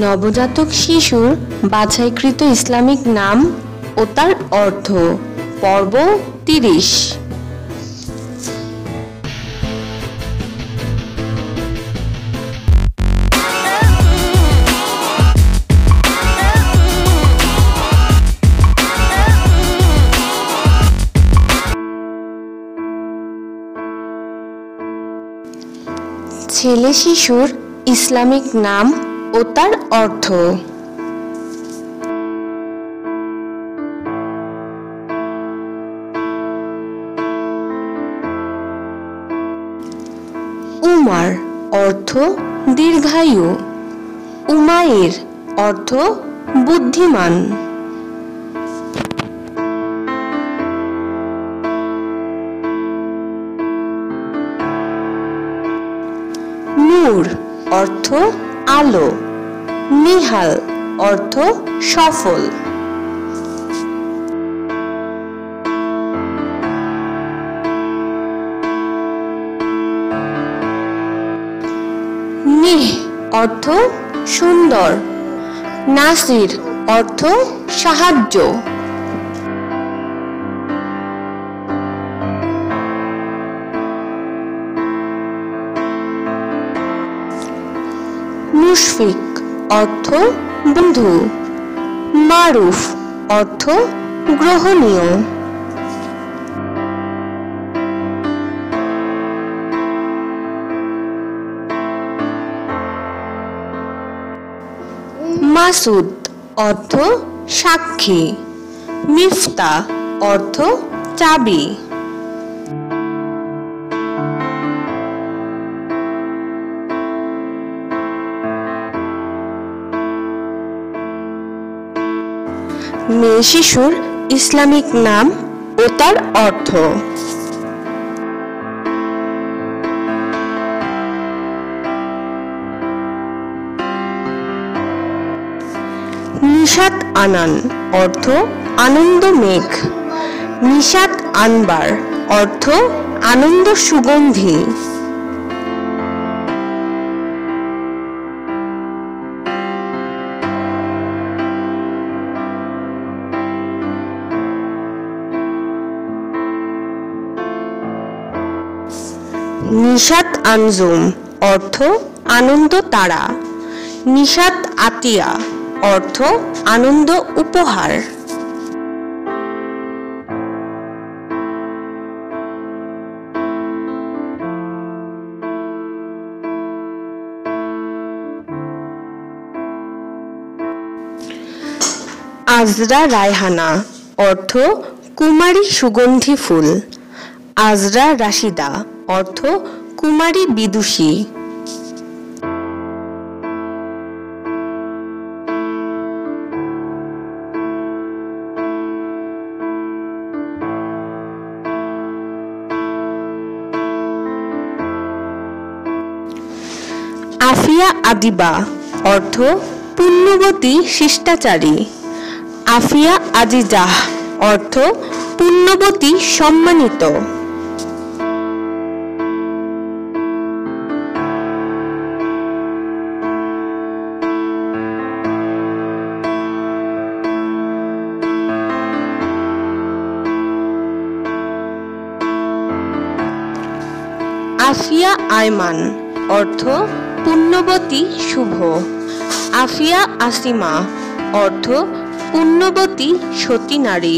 নবজাতক শিশুর বাছাইকৃত ইসলামিক নাম ও তার অর্থ পর্ব তিরিশ। ছেলে শিশুর ইসলামিক নাম ও তার অর্থ। উমার অর্থ দীর্ঘায়ু। উমায়ের অর্থ বুদ্ধিমান। নূর অর্থ আলো। নিহাল অর্থ সফল। নিহ অর্থ সুন্দর। নাসির অর্থ সাহায্য। মুশফিক অর্থ বন্ধু। মারুফ অর্থ গ্রহণীয়। মাসুদ অর্থ সাক্ষী। মিফতা অর্থ চাবি। মেয়ে শিশুর ইসলামিক নাম ও তার অর্থ। নিশাত আনান অর্থ আনন্দ মেঘ। নিশাত আনবার অর্থ আনন্দ সুগন্ধি। নিশাত আনজুম, অর্থ আনন্দ তারা। নিশাত আতিয়া, অর্থ আনন্দ উপহার। আজরা রায়হানা, অর্থ কুমারী সুগন্ধি ফুল। আজরা রাশিদা অর্থ কুমারী বিদুষী। আফিয়া আদিবা অর্থ পুণ্যবতী শিষ্টাচারী। আফিয়া আজিজাহ অর্থ পুণ্যবতী সম্মানিত। আফিয়া আয়মান অর্থ পুণ্যবতী শুভ। আফিয়া আসিমা অর্থ পুণ্যবতী সতী নারী।